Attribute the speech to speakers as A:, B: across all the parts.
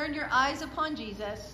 A: Turn Your Eyes Upon Jesus,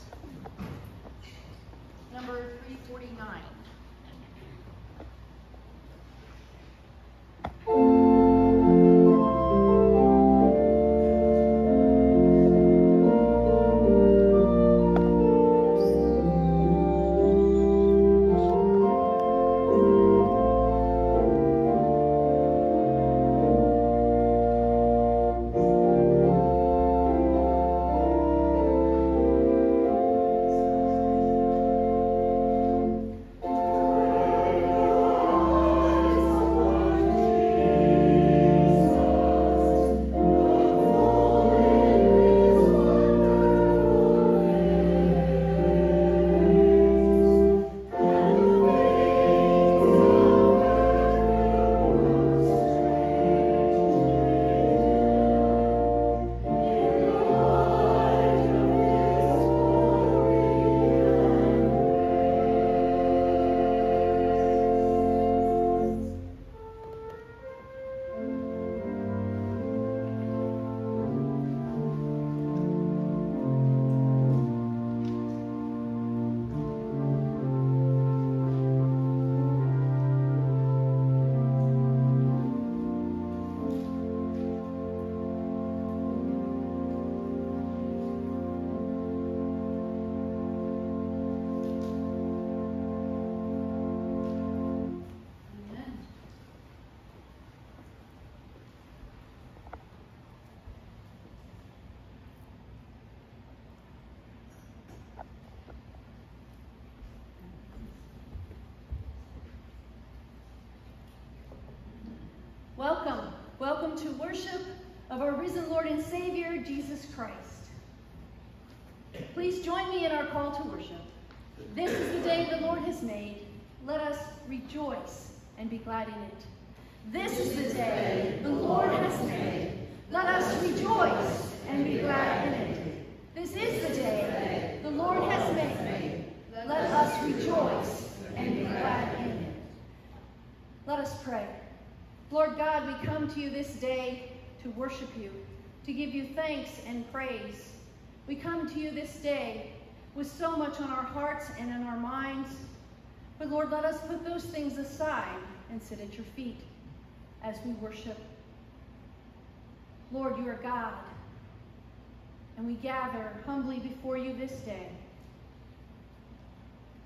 A: Welcome, welcome to worship of our risen Lord and Savior, Jesus Christ. Please join me in our call to worship. This is the day the Lord has made. Let us rejoice and be glad in it. This is the day the Lord has made. Let us rejoice and be glad in it. This is the day the Lord has made. Let us rejoice and be glad in it. Let us pray. Lord God, we come to you this day to worship you, to give you thanks and praise. We come to you this day with so much on our hearts and in our minds. But Lord, let us put those things aside and sit at your feet as we worship. Lord, you are God. And we gather humbly before you this day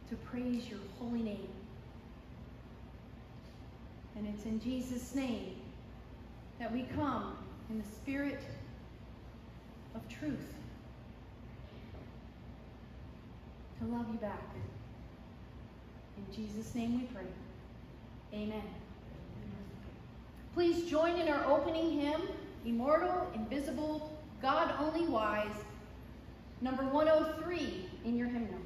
A: to praise your holy name. And it's in Jesus' name that we come in the spirit of truth to love you back. In Jesus' name we pray. Amen. Please join in our opening hymn, Immortal, Invisible, God Only Wise, number 103 in your hymnal.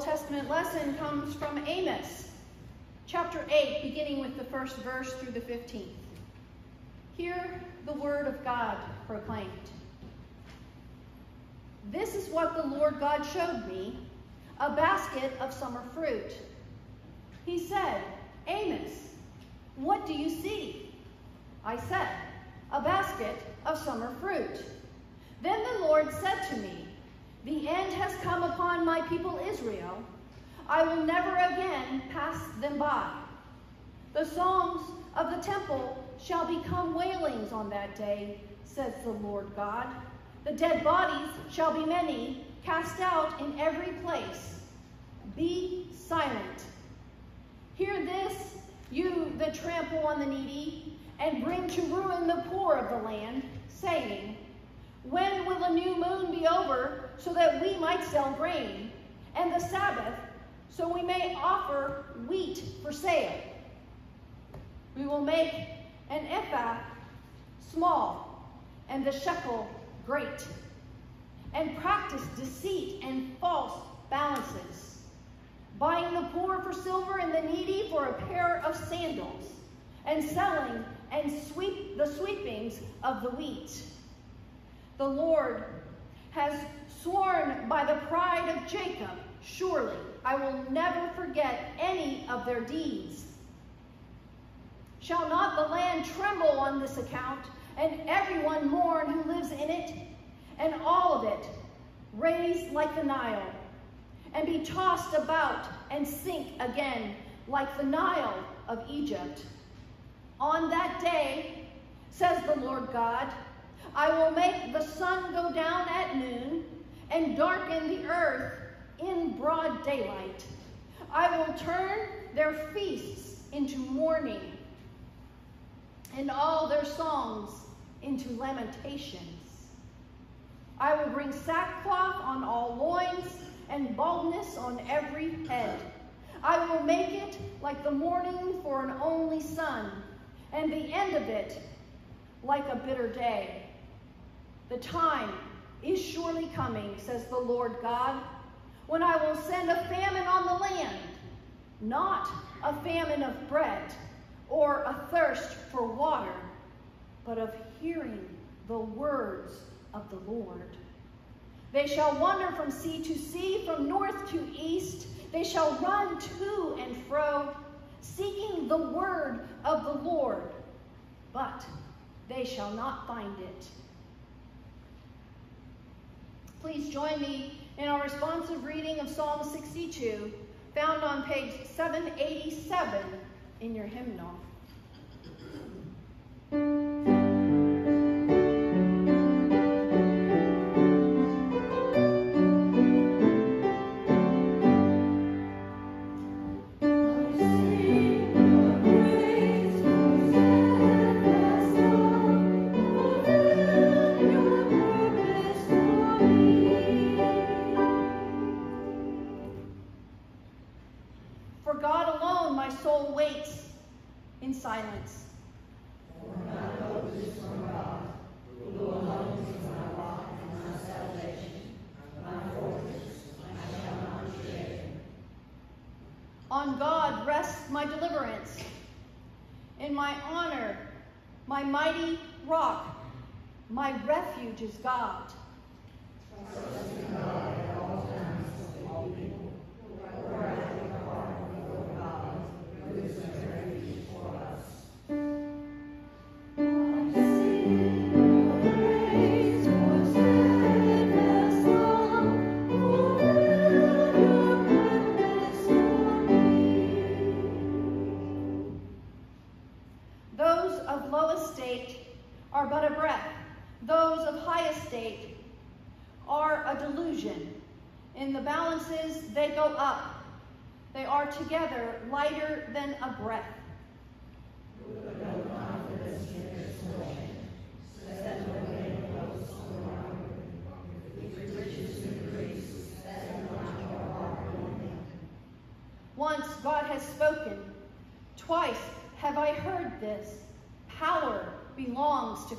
A: Testament lesson comes from Amos, chapter 8, beginning with the first verse through the 15th. Hear the word of God proclaimed. This is what the Lord God showed me a basket of summer fruit. He said, Amos, what do you see? I said, A basket of summer fruit. Then the Lord said to me, the end has come upon my people Israel. I will never again pass them by. The songs of the temple shall become wailings on that day, says the Lord God. The dead bodies shall be many, cast out in every place. Be silent. Hear this, you that trample on the needy, and bring to ruin the poor of the land, saying, When will the new moon be over, so that we might sell grain, and the Sabbath, so we may offer wheat for sale. We will make an ephah small, and the shekel great, and practice deceit and false balances, buying the poor for silver and the needy for a pair of sandals, and selling and sweep the sweepings of the wheat. The Lord has sworn by the pride of Jacob, surely I will never forget any of their deeds. Shall not the land tremble on this account, and everyone mourn who lives in it, and all of it raised like the Nile, and be tossed about and sink again like the Nile of Egypt? On that day, says the Lord God, I will make the sun go down at noon, and darken the earth in broad daylight. I will turn their feasts into mourning and all their songs into lamentations. I will bring sackcloth on all loins and baldness on every head. I will make it like the morning for an only son, and the end of it like a bitter day. The time is surely coming, says the Lord God, when I will send a famine on the land, not a famine of bread or a thirst for water, but of hearing the words of the Lord. They shall wander from sea to sea, from north to east. They shall run to and fro, seeking the word of the Lord, but they shall not find it. Please join me in our responsive reading of Psalm 62, found on page 787 in your hymnal.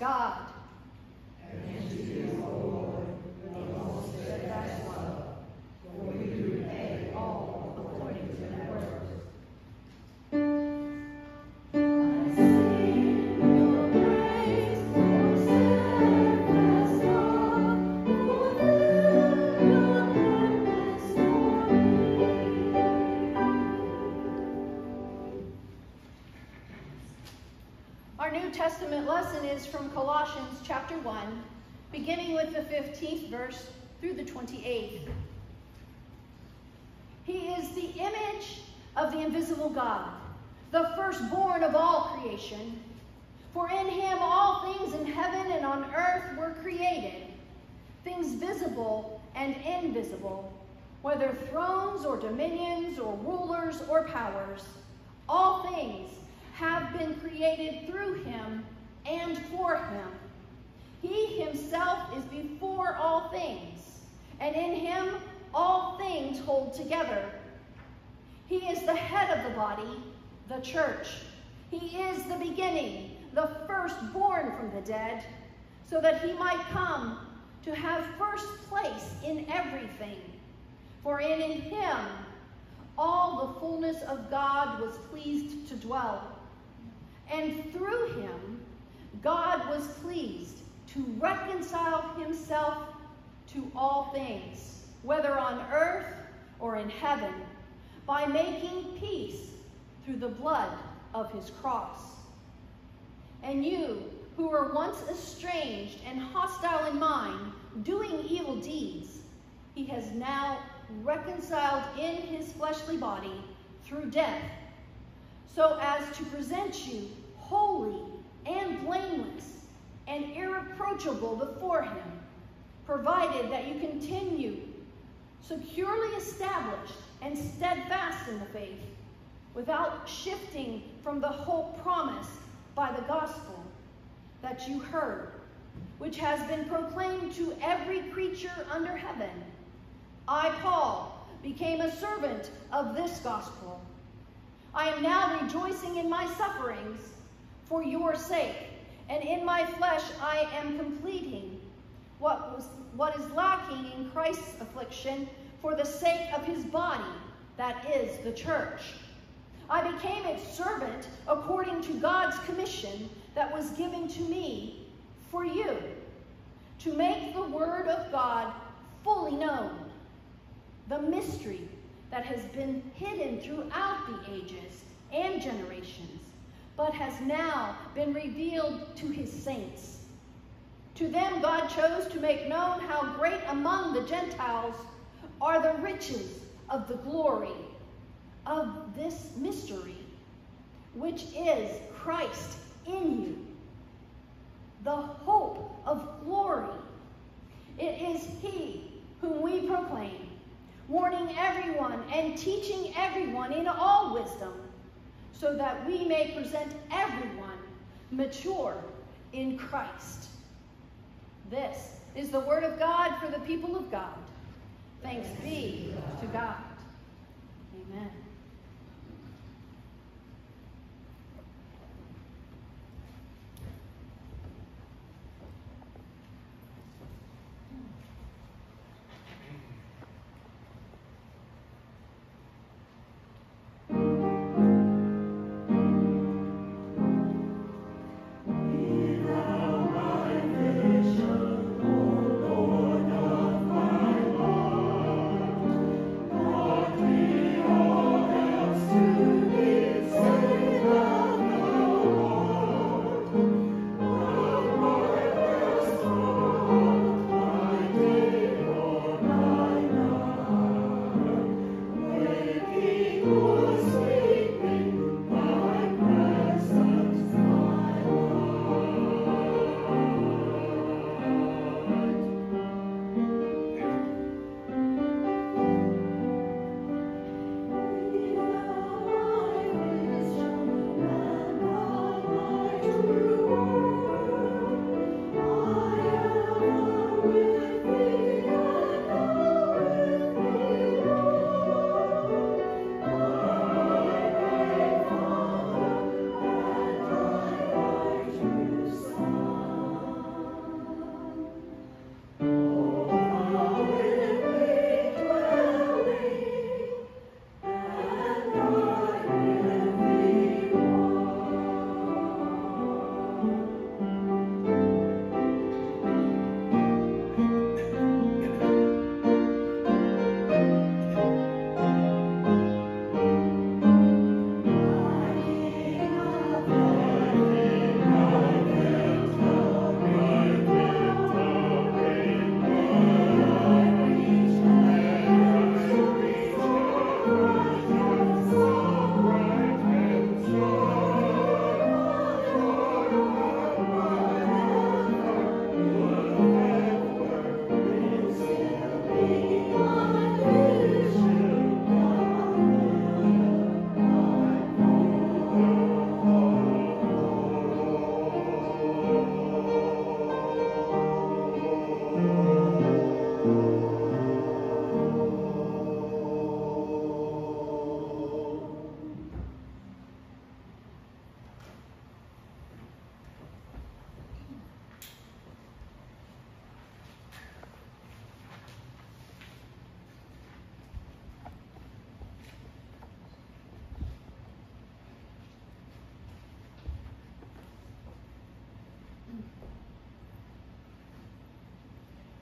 A: God. Testament lesson is from Colossians chapter 1, beginning with the 15th verse through the 28th. He is the image of the invisible God, the firstborn of all creation. For in him all things in heaven and on earth were created, things visible and invisible, whether thrones or dominions or rulers or powers. All things have been created through him and for him. He himself is before all things, and in him all things hold together. He is the head of the body, the church. He is the beginning, the firstborn from the dead, so that he might come to have first place in everything. For in him all the fullness of God was pleased to dwell and through him, God was pleased to reconcile himself to all things, whether on earth or in heaven, by making peace through the blood of his cross. And you, who were once estranged and hostile in mind, doing evil deeds, he has now reconciled in his fleshly body through death, so as to present you holy and blameless and irreproachable before him, provided that you continue securely established and steadfast in the faith, without shifting from the hope promised by the gospel that you heard, which has been proclaimed to every creature under heaven. I, Paul, became a servant of this gospel. I am now rejoicing in my sufferings for your sake, and in my flesh I am completing what, was, what is lacking in Christ's affliction for the sake of his body, that is the church. I became its servant according to God's commission that was given to me for you, to make the word of God fully known, the mystery that has been hidden throughout the ages and generations but has now been revealed to his saints. To them God chose to make known how great among the Gentiles are the riches of the glory of this mystery, which is Christ in you, the hope of glory. It is he whom we proclaim, warning everyone and teaching everyone in all wisdom, so that we may present everyone mature in Christ. This is the word of God for the people of God. Thanks be to God. Amen.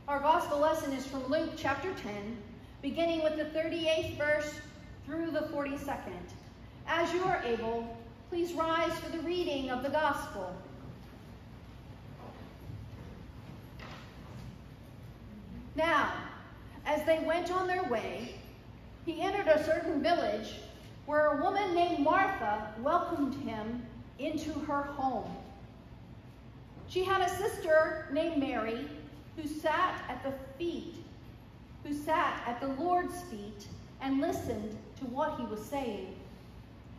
A: Our gospel lesson is from Luke chapter 10, beginning with the 38th verse through the 42nd. As you are able, please rise for the reading of the gospel. Now, as they went on their way, he entered a certain village where a woman named Martha welcomed him into her home. She had a sister named Mary who sat at the feet, who sat at the Lord's feet and listened to what he was saying.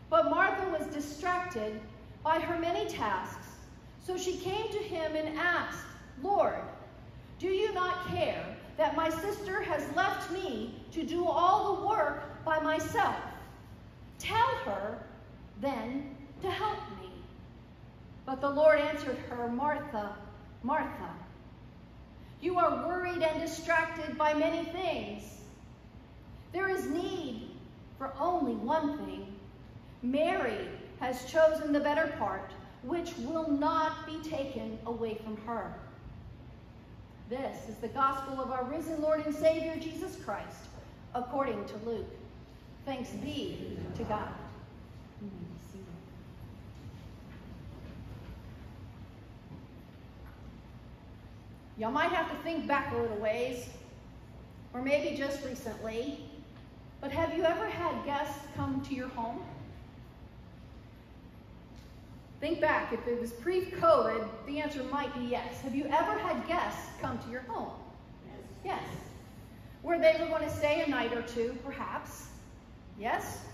A: But Martha was distracted by her many tasks, so she came to him and asked, Lord, do you not care that my sister has left me to do all the work by myself? Tell her, then, to help me. But the Lord answered her, Martha, Martha, you are worried and distracted by many things. There is need for only one thing. Mary has chosen the better part, which will not be taken away from her. This is the gospel of our risen Lord and Savior, Jesus Christ, according to Luke. Thanks be to God. Y'all might have to think back a little ways, or maybe just recently, but have you ever had guests come to your home? Think back, if it was pre-COVID, the answer might be yes. Have you ever had guests come to your home? Yes. Yes. Where they were going to stay a night or two, perhaps. Yes?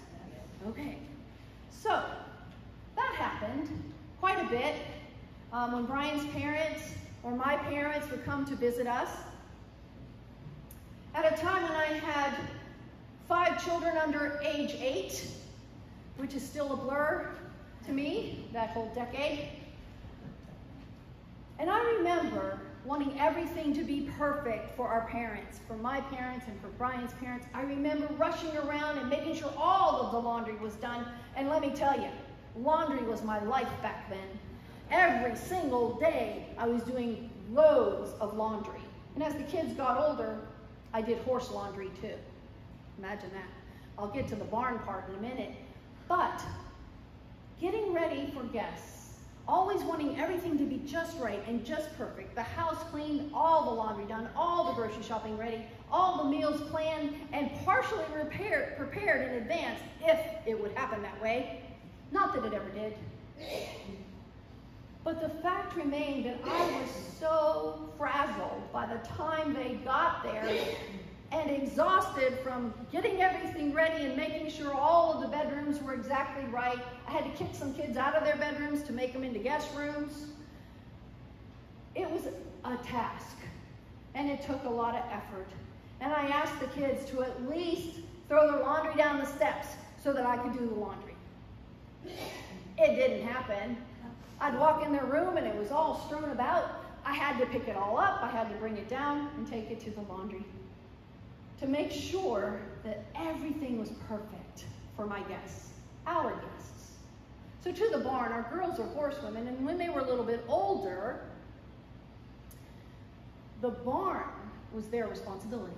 A: Okay. So, that happened quite a bit um, when Brian's parents or my parents would come to visit us. At a time when I had five children under age eight, which is still a blur to me, that whole decade. And I remember wanting everything to be perfect for our parents, for my parents and for Brian's parents. I remember rushing around and making sure all of the laundry was done. And let me tell you, laundry was my life back then. Every single day, I was doing loads of laundry. And as the kids got older, I did horse laundry too. Imagine that. I'll get to the barn part in a minute. But getting ready for guests, always wanting everything to be just right and just perfect, the house cleaned, all the laundry done, all the grocery shopping ready, all the meals planned and partially repaired, prepared in advance if it would happen that way. Not that it ever did. But the fact remained that I was so frazzled by the time they got there and exhausted from getting everything ready and making sure all of the bedrooms were exactly right. I had to kick some kids out of their bedrooms to make them into guest rooms. It was a task, and it took a lot of effort. And I asked the kids to at least throw their laundry down the steps so that I could do the laundry. It didn't happen. I'd walk in their room and it was all strewn about. I had to pick it all up, I had to bring it down and take it to the laundry to make sure that everything was perfect for my guests, our guests. So to the barn, our girls are horsewomen, and when they were a little bit older, the barn was their responsibility.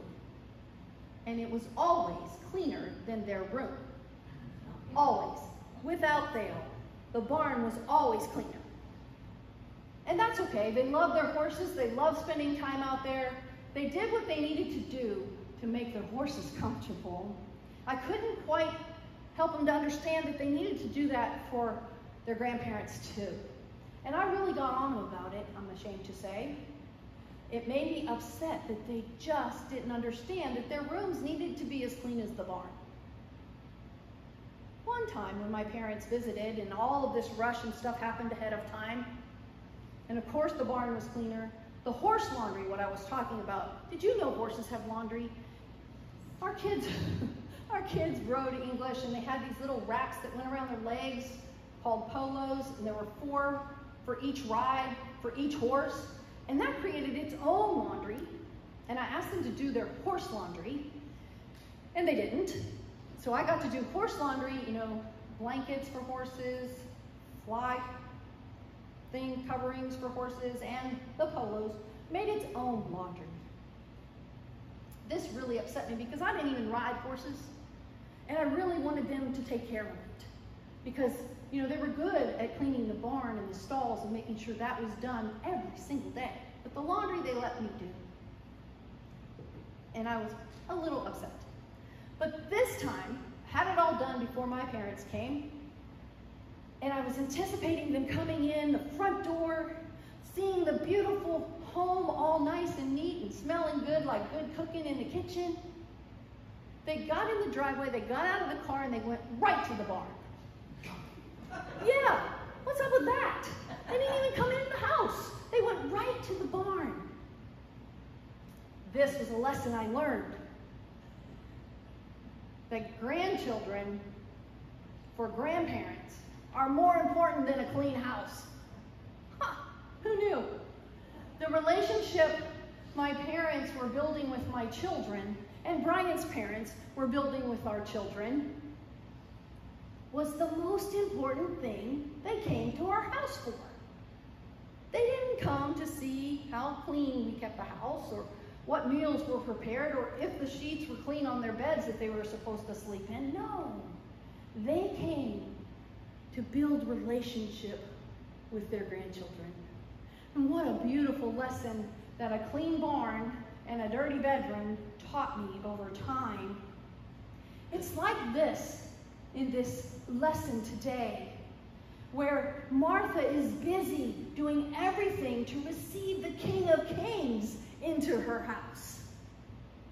A: And it was always cleaner than their room. Always, without fail. The barn was always cleaner. And that's okay. They love their horses. They love spending time out there. They did what they needed to do to make their horses comfortable. I couldn't quite help them to understand that they needed to do that for their grandparents too. And I really got on about it, I'm ashamed to say. It made me upset that they just didn't understand that their rooms needed to be as clean as the barn. One time when my parents visited and all of this rush and stuff happened ahead of time, and of course the barn was cleaner, the horse laundry, what I was talking about. Did you know horses have laundry? Our kids, our kids rode English and they had these little racks that went around their legs called polos, and there were four for each ride, for each horse. And that created its own laundry. And I asked them to do their horse laundry, and they didn't. So I got to do horse laundry, you know, blankets for horses, fly thing coverings for horses, and the polos, made its own laundry. this really upset me because I didn't even ride horses. And I really wanted them to take care of it. Because, you know, they were good at cleaning the barn and the stalls and making sure that was done every single day. But the laundry they let me do. And I was a little upset. But this time, had it all done before my parents came, and I was anticipating them coming in the front door, seeing the beautiful home all nice and neat and smelling good like good cooking in the kitchen. They got in the driveway, they got out of the car, and they went right to the barn. Yeah, what's up with that? They didn't even come in the house. They went right to the barn. This was a lesson I learned. That grandchildren, for grandparents, are more important than a clean house. Huh, who knew? The relationship my parents were building with my children and Brian's parents were building with our children was the most important thing they came to our house for. They didn't come to see how clean we kept the house or what meals were prepared or if the sheets were clean on their beds that they were supposed to sleep in. No, they came to build relationship with their grandchildren. And what a beautiful lesson that a clean barn and a dirty bedroom taught me over time. It's like this in this lesson today, where Martha is busy doing everything to receive the King of Kings into her house.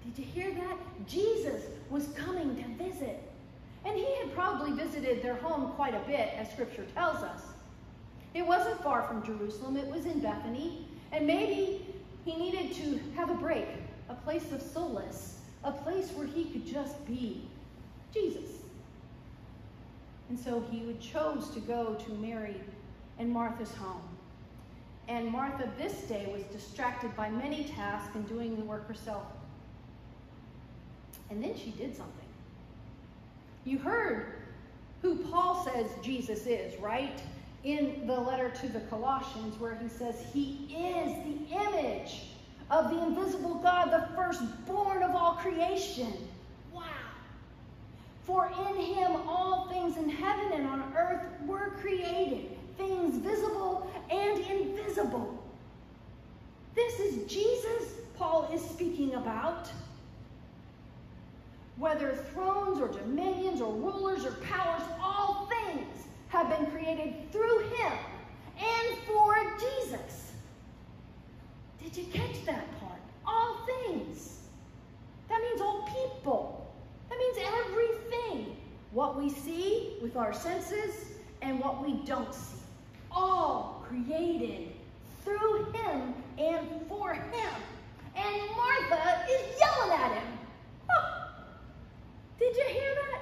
A: Did you hear that? Jesus was coming to visit. And he had probably visited their home quite a bit, as scripture tells us. It wasn't far from Jerusalem, it was in Bethany. And maybe he needed to have a break, a place of solace, a place where he could just be Jesus. And so he chose to go to Mary and Martha's home. And Martha this day was distracted by many tasks and doing the work herself. And then she did something. You heard who Paul says Jesus is, right? In the letter to the Colossians, where he says he is the image of the invisible God, the firstborn of all creation. Wow. For in him all things in heaven and on earth were created, things visible and invisible. This is Jesus Paul is speaking about. Whether thrones or dominions or rulers or powers, all things have been created through him and for Jesus. Did you catch that part? All things. That means all people. That means everything. What we see with our senses and what we don't see. All created through him and for him. And Martha is yelling at him. Huh. Did you hear that?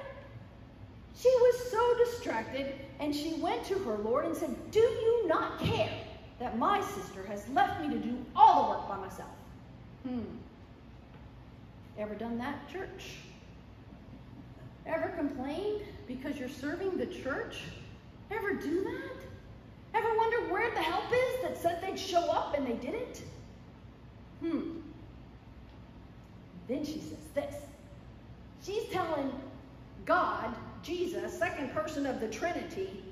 A: She was so distracted and she went to her Lord and said, Do you not care that my sister has left me to do all the work by myself? Hmm. Ever done that, church? Ever complained because you're serving the church? Ever do that? Ever wonder where the help is that said they'd show up and they didn't? Hmm. Then she says this. She's telling God, Jesus, second person of the Trinity,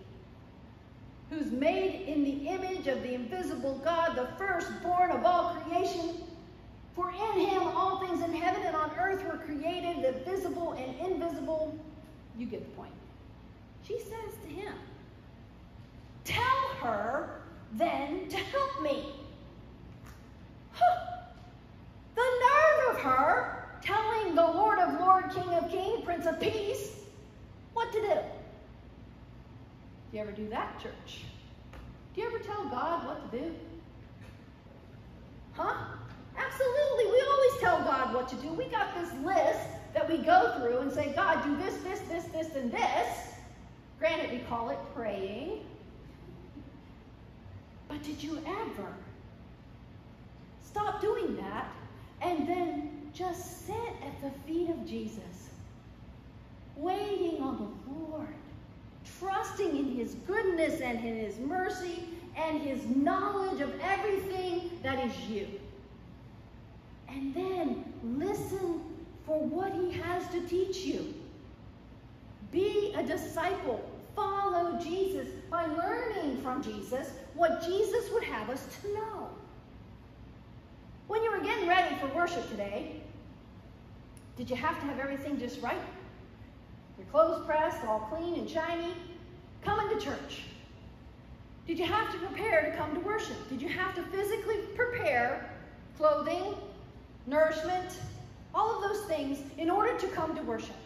A: who's made in the image of the invisible God, the firstborn of all creation, for in him all things in heaven and on earth were created, the visible and invisible. You get the point. She says to him, Tell her then to help me. The nerve of her telling the Lord of Lords, King of Kings, Prince of Peace what to do. Do you ever do that, church? Do you ever tell God what to do? Huh? Absolutely. We always tell God what to do. We got this list that we go through and say, God, do this, this, this, this, and this. Granted, we call it praying. But did you ever stop doing that and then just sit at the feet of Jesus, waiting on the Lord, trusting in his goodness and in his mercy and his knowledge of everything that is you? And then listen for what he has to teach you. Be a disciple. Follow Jesus by learning from Jesus what Jesus would have us to know. When you were getting ready for worship today, did you have to have everything just right? Your clothes pressed, all clean and shiny? Coming to church. Did you have to prepare to come to worship? Did you have to physically prepare clothing, nourishment, all of those things in order to come to worship?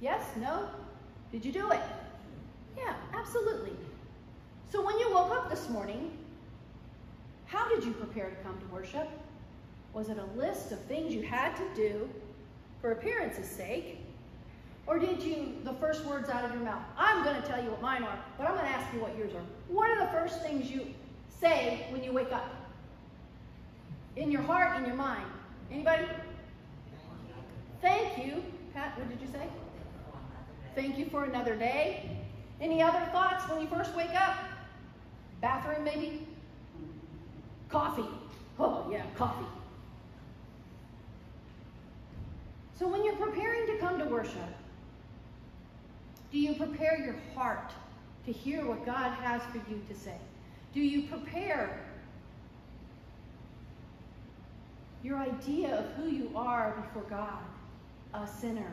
A: Yes? No? Did you do it? Yeah, absolutely. So when you woke up this morning, how did you prepare to come to worship? Was it a list of things you had to do for appearance's sake? Or did you, the first words out of your mouth, I'm going to tell you what mine are, but I'm going to ask you what yours are. What are the first things you say when you wake up? In your heart, in your mind. Anybody? Thank you. Pat, what did you say? Thank you for another day. Any other thoughts when you first wake up? Bathroom, maybe? Coffee. Oh, yeah, coffee. So when you're preparing to come to worship, do you prepare your heart to hear what God has for you to say? Do you prepare your idea of who you are before God, a sinner?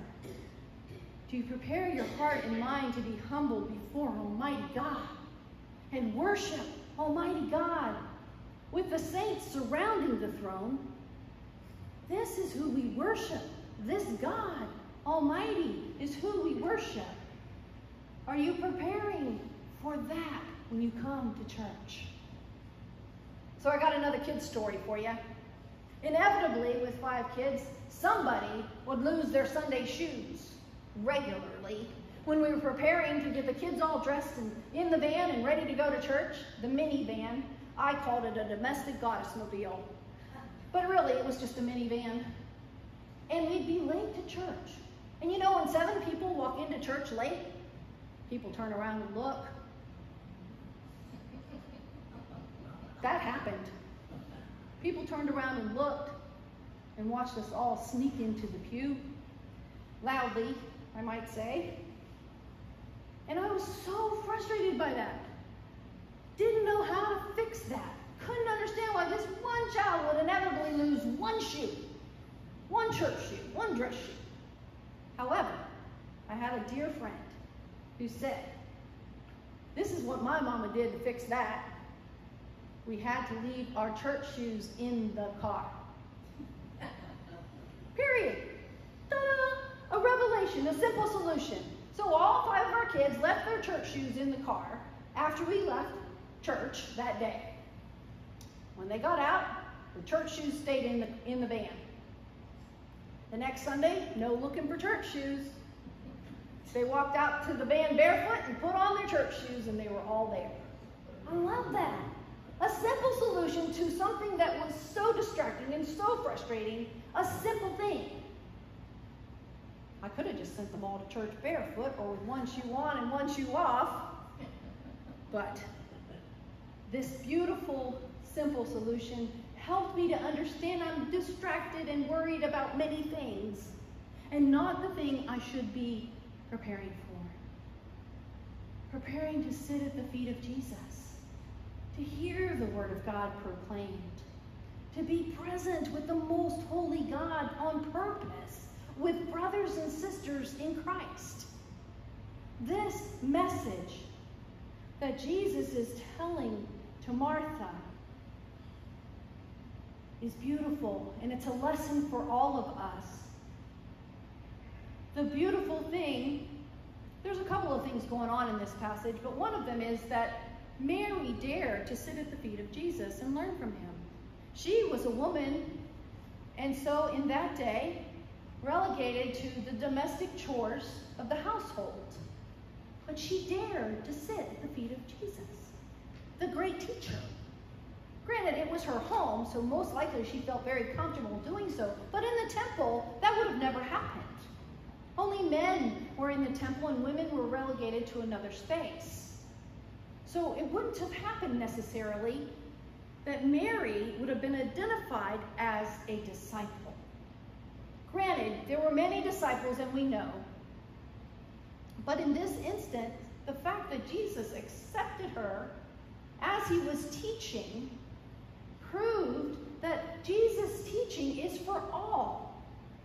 A: Do you prepare your heart and mind to be humble before Almighty God and worship Almighty God with the saints surrounding the throne? This is who we worship. This God Almighty is who we worship. Are you preparing for that when you come to church? So I got another kid's story for you. Inevitably, with five kids, somebody would lose their Sunday shoes regularly. When we were preparing to get the kids all dressed and in the van and ready to go to church, the minivan, I called it a domestic goddess mobile. But really, it was just a minivan. And we'd be late to church. And you know, when seven people walk into church late, People turn around and look. That happened. People turned around and looked and watched us all sneak into the pew, loudly, I might say. And I was so frustrated by that. Didn't know how to fix that. Couldn't understand why this one child would inevitably lose one shoe, one church shoe, one dress shoe. However, I had a dear friend who said, This is what my mama did to fix that. We had to leave our church shoes in the car. Period. Ta-da! A revelation, a simple solution. So all five of our kids left their church shoes in the car after we left church that day. When they got out, the church shoes stayed in the, in the van. The next Sunday, no looking for church shoes. They walked out to the van barefoot and put on their church shoes, and they were all there. I love that. A simple solution to something that was so distracting and so frustrating, a simple thing. I could have just sent them all to church barefoot or with one shoe on and one shoe off. But this beautiful, simple solution helped me to understand I'm distracted and worried about many things and not the thing I should be preparing for. Preparing to sit at the feet of Jesus, to hear the word of God proclaimed, to be present with the most holy God on purpose, with brothers and sisters in Christ. This message that Jesus is telling to Martha is beautiful and it's a lesson for all of us the beautiful thing, there's a couple of things going on in this passage, but one of them is that Mary dared to sit at the feet of Jesus and learn from him. She was a woman, and so in that day, relegated to the domestic chores of the household. But she dared to sit at the feet of Jesus, the great teacher. Granted, it was her home, so most likely she felt very comfortable doing so. But in the temple, that would have never happened. Only men were in the temple and women were relegated to another space. So it wouldn't have happened necessarily that Mary would have been identified as a disciple. Granted, there were many disciples, and we know. But in this instant, the fact that Jesus accepted her as he was teaching proved that Jesus' teaching is for all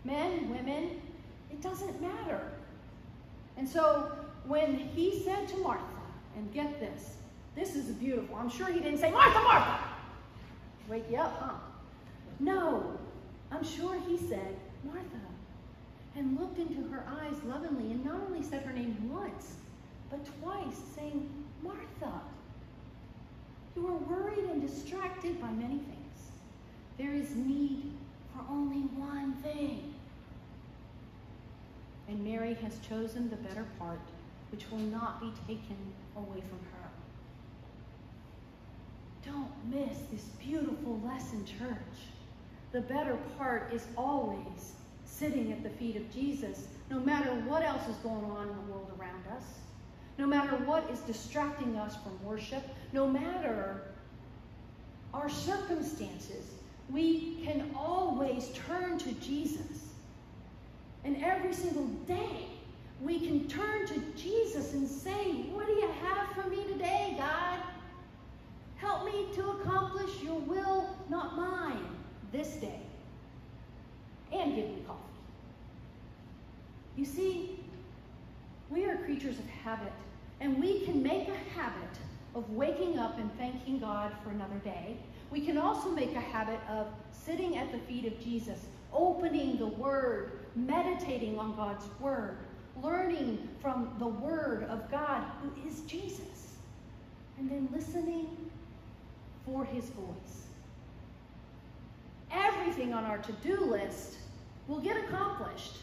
A: men, women, it doesn't matter. And so when he said to Martha, and get this, this is beautiful. I'm sure he didn't say, Martha, Martha, wake you up, huh? No, I'm sure he said, Martha, and looked into her eyes lovingly and not only said her name once, but twice, saying, Martha, you are worried and distracted by many things. There is need for only one thing. And Mary has chosen the better part, which will not be taken away from her. Don't miss this beautiful lesson, church. The better part is always sitting at the feet of Jesus, no matter what else is going on in the world around us, no matter what is distracting us from worship, no matter our circumstances, we can always turn to Jesus. And every single day, we can turn to Jesus and say, What do you have for me today, God? Help me to accomplish your will, not mine, this day. And give me coffee. You see, we are creatures of habit, and we can make a habit of waking up and thanking God for another day. We can also make a habit of sitting at the feet of Jesus, opening the Word, meditating on God's Word, learning from the Word of God, who is Jesus, and then listening for His voice. Everything on our to do list will get accomplished.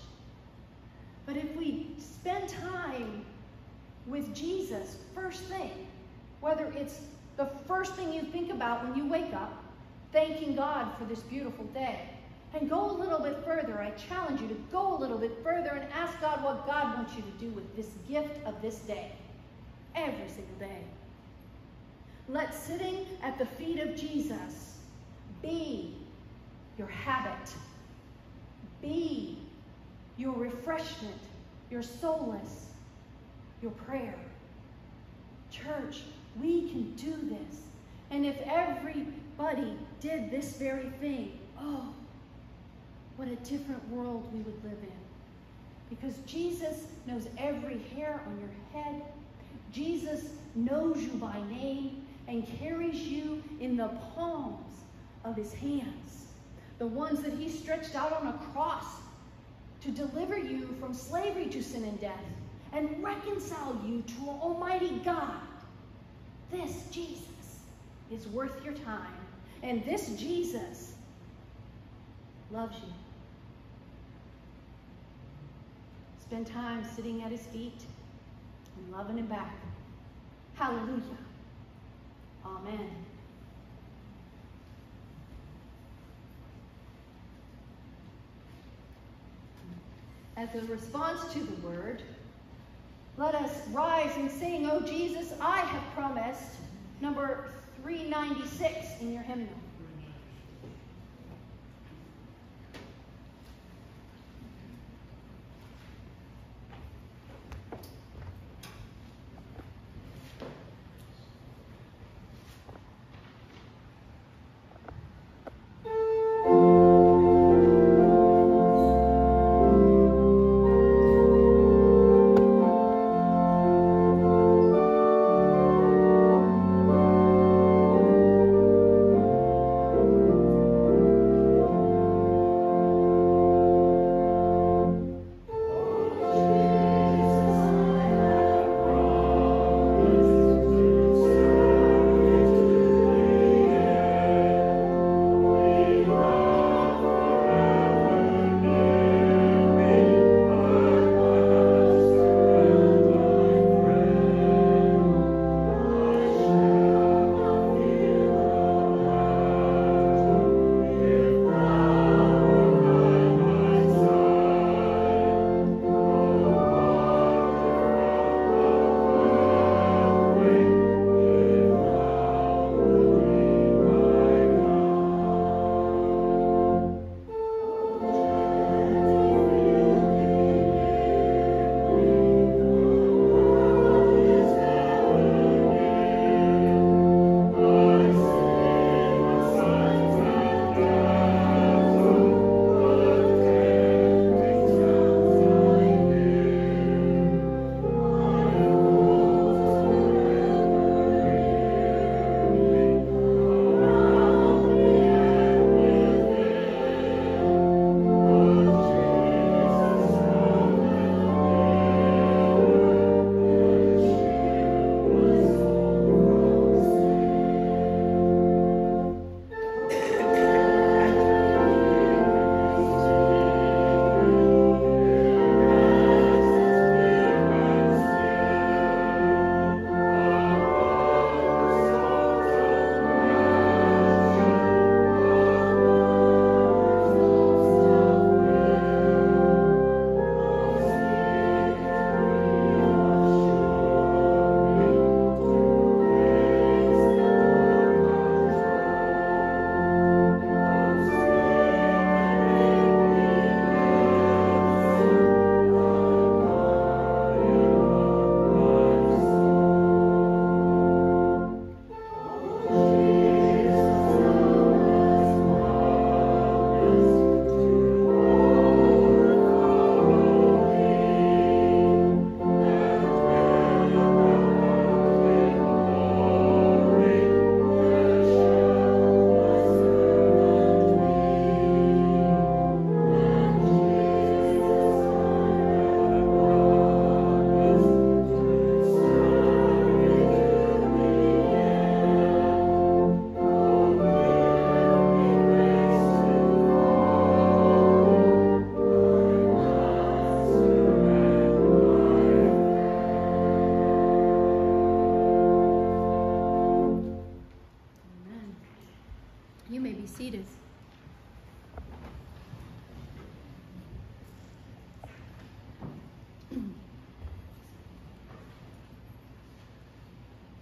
A: But if we spend time with Jesus first thing, whether it's the first thing you think about when you wake up, thanking God for this beautiful day, and go a little bit further. I challenge you to go a little bit further and ask God what God wants you to do with this gift of this day, every single day. Let sitting at the feet of Jesus be your habit, be your refreshment, your solace, your prayer. Church, we can do this. And if everybody did this very thing, oh, what a different world we would live in. Because Jesus knows every hair on your head. Jesus knows you by name and carries you in the palms of his hands. The ones that he stretched out on a cross to deliver you from slavery to sin and death and reconcile you to Almighty God. This Jesus is worth your time. And this Jesus loves you. Spend time sitting at his feet and loving him back. Hallelujah. Amen. As a response to the word, let us rise and sing, Oh Jesus, I have promised, number 396 in your hymnal.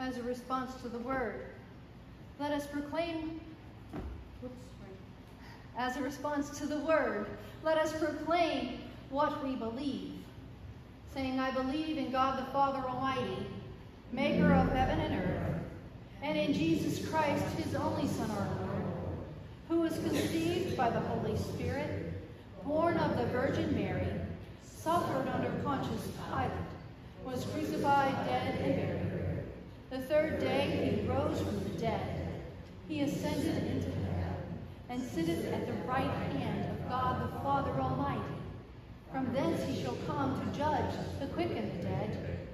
A: As a response to the word. Let us proclaim, as a response to the word, let us proclaim what we believe, saying, I believe in God the Father Almighty, maker of heaven and earth, and in Jesus Christ, his only Son, our Lord, who was conceived by the Holy Spirit, born of the Virgin Mary, suffered under Pontius Pilate, was crucified, dead, and buried. The third day he rose from the dead. He ascended into heaven, and sitteth at the right hand of God the Father Almighty. From thence he shall come to judge the quick and the dead.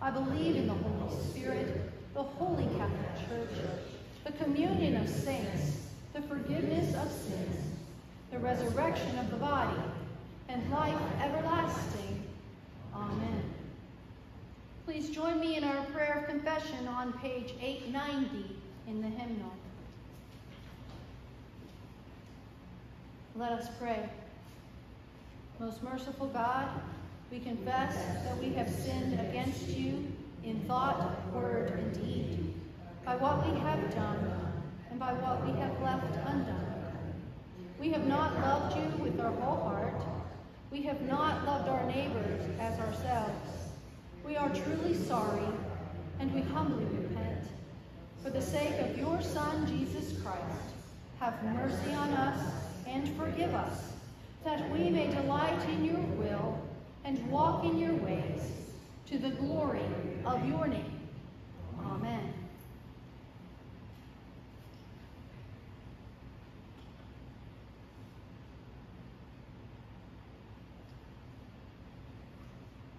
A: I believe in the Holy Spirit, the holy Catholic Church, the communion of saints, the forgiveness of sins, the resurrection of the body, and life everlasting. Amen. Please join me in our prayer of confession on page 890 in the hymnal. Let us pray. Most merciful God, we confess that we have sinned against you in thought, word, and deed, by what we have done and by what we have left undone. We have not loved you with our whole heart. We have not loved our neighbors as ourselves. We are truly sorry, and we humbly. For the sake of your Son, Jesus Christ, have mercy on us and forgive us, that we may delight in your will and walk in your ways, to the glory of your name. Amen.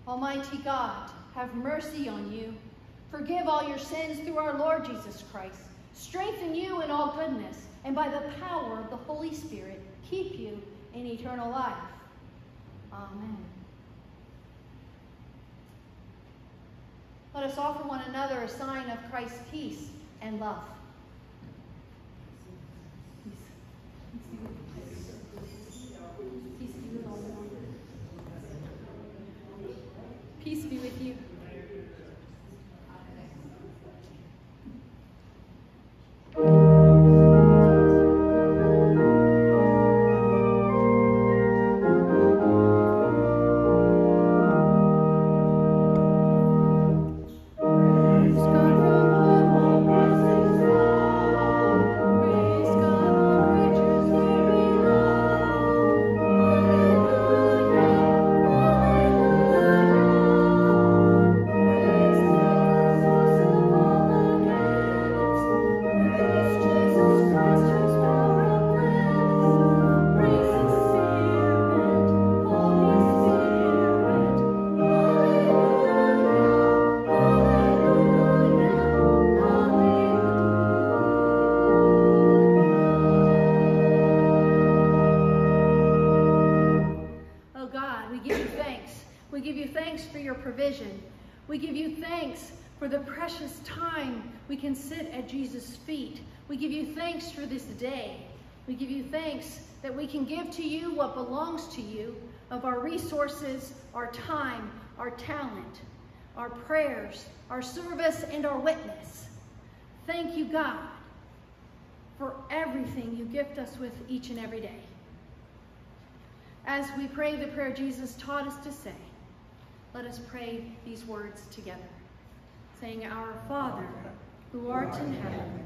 A: Almighty God, have mercy on you. Forgive all your sins through our Lord Jesus Christ. Strengthen you in all goodness, and by the power of the Holy Spirit, keep you in eternal life. Amen. Let us offer one another a sign of Christ's peace and love. Resources, our time, our talent, our prayers, our service, and our witness. Thank you, God, for everything you gift us with each and every day. As we pray the prayer Jesus taught us to say, let us pray these words together, saying, Our Father, who art in heaven,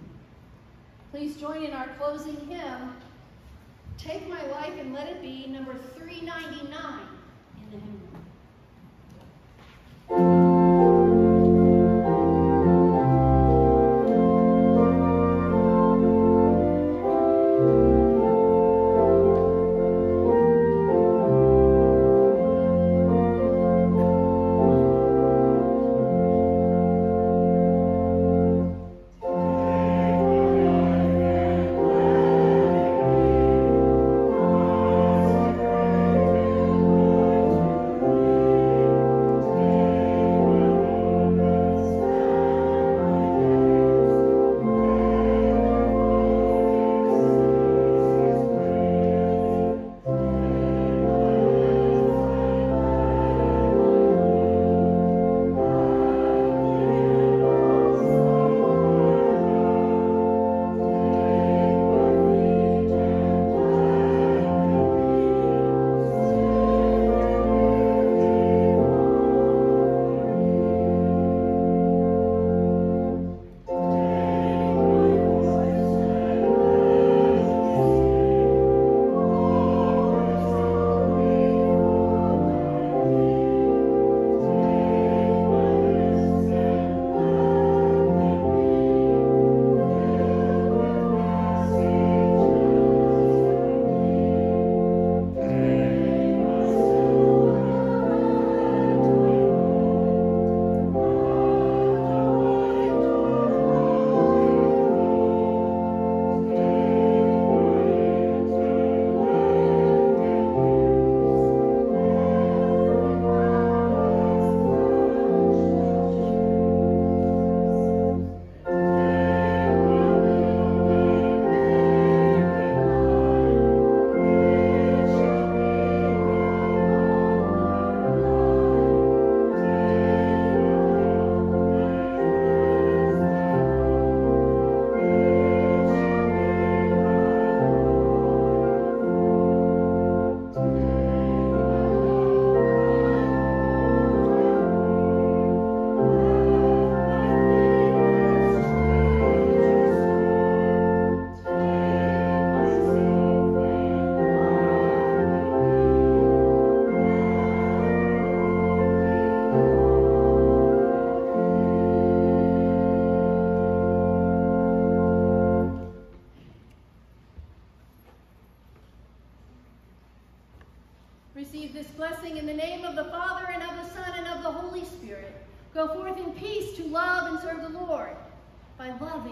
A: Please join in our closing hymn, Take My Life and Let It Be, number 399 in the hymnal.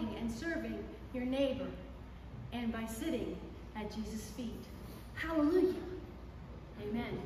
A: loving and serving your neighbor and by sitting at Jesus' feet. Hallelujah. Amen.